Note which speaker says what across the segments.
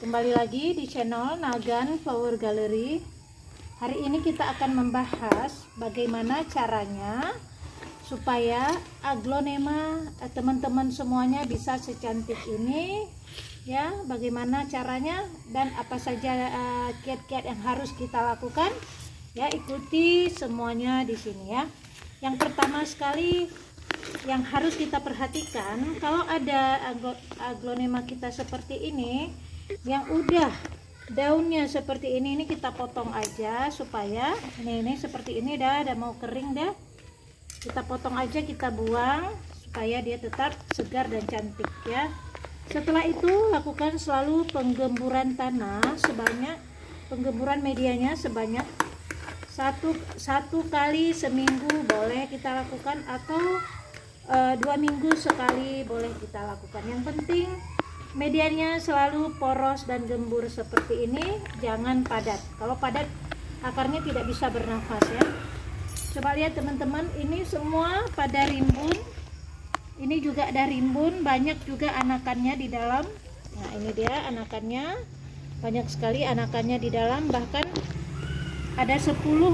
Speaker 1: Kembali lagi di channel Nagan Flower Gallery. Hari ini kita akan membahas bagaimana caranya supaya aglonema eh, teman-teman semuanya bisa secantik ini ya. Bagaimana caranya dan apa saja eh, kiat-kiat yang harus kita lakukan ya. Ikuti semuanya di sini ya. Yang pertama sekali yang harus kita perhatikan kalau ada aglonema kita seperti ini yang udah daunnya seperti ini ini kita potong aja supaya ini ini seperti ini dah udah mau kering dah. Kita potong aja kita buang supaya dia tetap segar dan cantik ya. Setelah itu lakukan selalu penggemburan tanah sebanyak penggemburan medianya sebanyak satu satu kali seminggu boleh kita lakukan atau uh, dua minggu sekali boleh kita lakukan. Yang penting medianya selalu poros dan gembur seperti ini. Jangan padat. Kalau padat akarnya tidak bisa bernafas ya. Coba lihat teman-teman ini semua pada rimbun. Ini juga ada rimbun banyak juga anakannya di dalam. Nah ini dia anakannya. Banyak sekali anakannya di dalam. Bahkan ada 10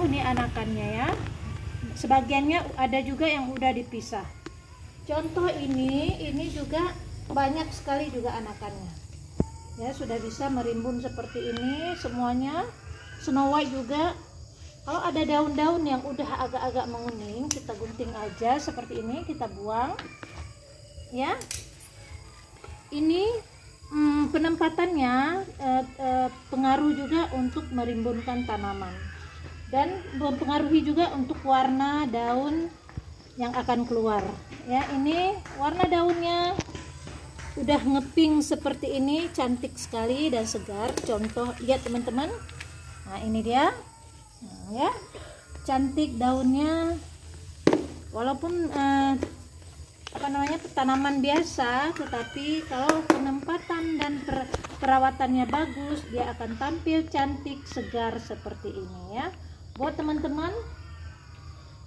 Speaker 1: nih anakannya ya. Sebagiannya ada juga yang udah dipisah. Contoh ini ini juga banyak sekali juga anakannya. Ya sudah bisa merimbun seperti ini semuanya. Snow White juga. Kalau ada daun-daun yang udah agak-agak menguning kita gunting aja seperti ini kita buang. Ya. Ini hmm, penempatannya eh, eh, pengaruh juga untuk merimbunkan tanaman. Dan mempengaruhi juga untuk warna daun yang akan keluar. Ya ini warna daunnya udah ngeping seperti ini cantik sekali dan segar. Contoh lihat teman-teman. Nah ini dia. Nah, ya. Cantik daunnya. Walaupun eh, apa namanya tanaman biasa tetapi kalau penempatan dan per, perawatannya bagus dia akan tampil cantik segar seperti ini ya. Buat teman-teman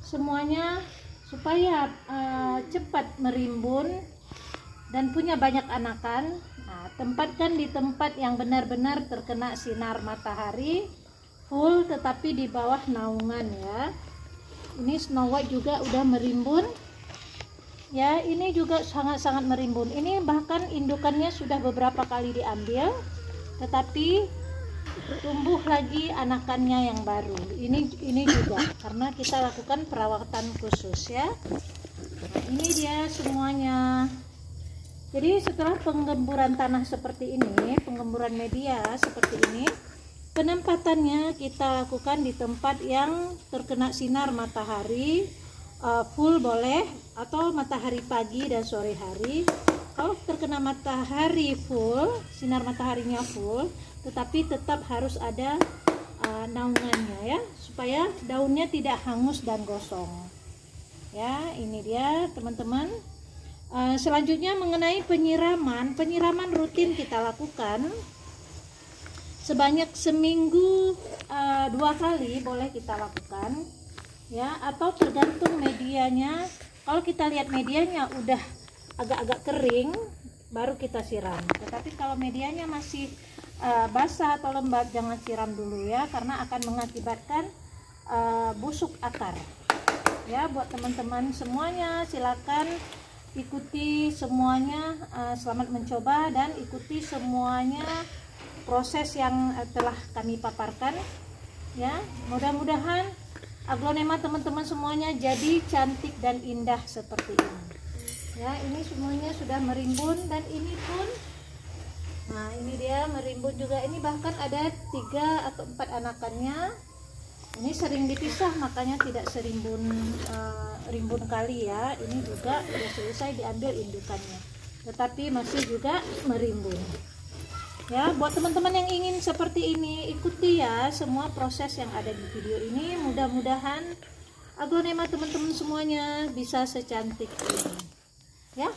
Speaker 1: semuanya supaya uh, cepat merimbun dan punya banyak anakan. Nah, tempatkan di tempat yang benar-benar terkena sinar matahari full tetapi di bawah naungan ya. Ini Snow White juga udah merimbun. Ya ini juga sangat-sangat merimbun. Ini bahkan indukannya sudah beberapa kali diambil tetapi tumbuh lagi anakannya yang baru. Ini ini juga karena kita lakukan perawatan khusus ya. Nah, ini dia semuanya jadi setelah penggemburan tanah seperti ini penggemburan media seperti ini penempatannya kita lakukan di tempat yang terkena sinar matahari uh, full boleh atau matahari pagi dan sore hari. Kalau terkena matahari full sinar mataharinya full tetapi tetap harus ada uh, naungannya ya supaya daunnya tidak hangus dan gosong. Ya ini dia teman-teman selanjutnya mengenai penyiraman penyiraman rutin kita lakukan sebanyak seminggu uh, dua kali boleh kita lakukan ya atau tergantung medianya. Kalau kita lihat medianya udah agak-agak kering baru kita siram. Tetapi kalau medianya masih uh, basah atau lembab jangan siram dulu ya karena akan mengakibatkan uh, busuk akar. Ya buat teman-teman semuanya silakan ikuti semuanya uh, selamat mencoba dan ikuti semuanya proses yang uh, telah kami paparkan ya. Mudah-mudahan aglonema teman-teman semuanya jadi cantik dan indah seperti ini. Ya ini semuanya sudah merimbun dan ini pun nah ini dia merimbun juga. Ini bahkan ada tiga atau empat anakannya ini sering dipisah makanya tidak serimbun uh, rimbun kali ya. Ini juga sudah selesai diambil indukannya. Tetapi masih juga merimbun. Ya buat teman-teman yang ingin seperti ini ikuti ya semua proses yang ada di video ini. Mudah-mudahan aglonema teman-teman semuanya bisa secantik ini. Ya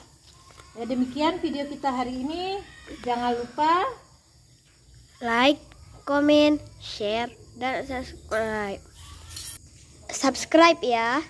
Speaker 1: ya demikian video kita hari ini. Jangan lupa
Speaker 2: like comment share dan subscribe. Subscribe ya